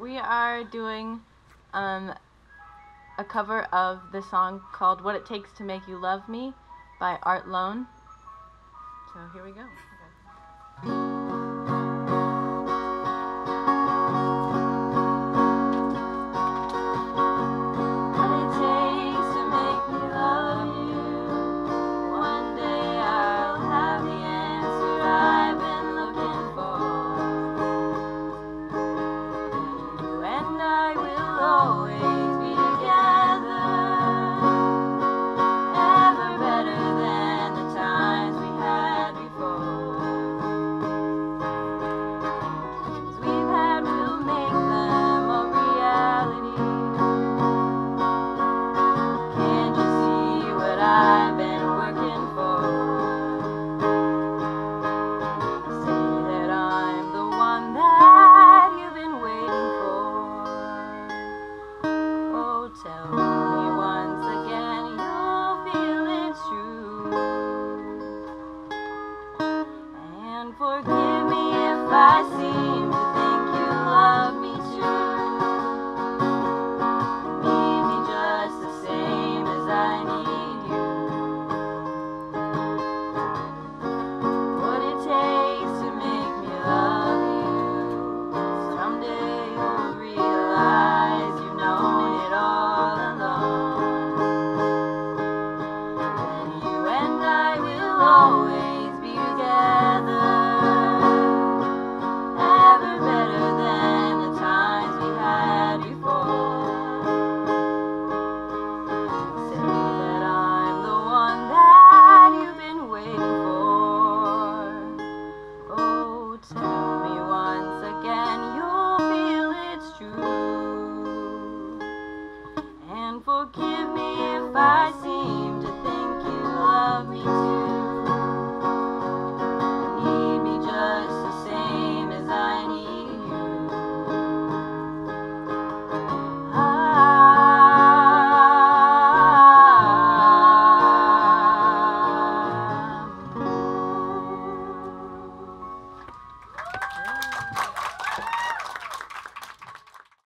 we are doing um, a cover of the song called What It Takes to Make You Love Me by Art Lown. So here we go. Okay. forgive me if I sin. forgive me if I.